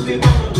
subir